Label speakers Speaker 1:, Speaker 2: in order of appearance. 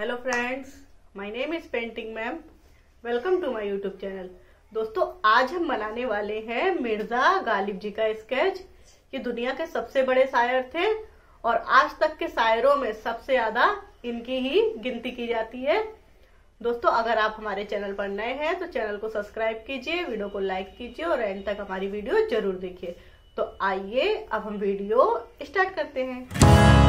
Speaker 1: Hello friends my name is painting ma'am welcome to my YouTube channel दोस्तों, आज हम बनाने वाले हैं मिर्ज़ा गालिब जी का स्केच ये दुनिया के सबसे बड़े शायर थे और आज तक के शायरों में सबसे ज़्यादा इनकी ही गिनती की जाती है। दोस्तों, अगर आप हमारे चैनल पर नए हैं तो चैनल को सब्सक्राइब कीजिए वीडियो को लाइक कीजिए और एंड तक हमारी वीडियो ज़रूर देखिए। तो आइए, अब हम वीडियो स्टार्ट करते हैं।